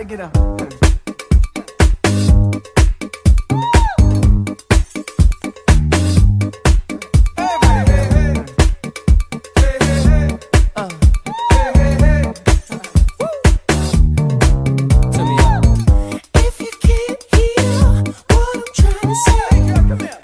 to get up. If you can't hear what I'm trying to say,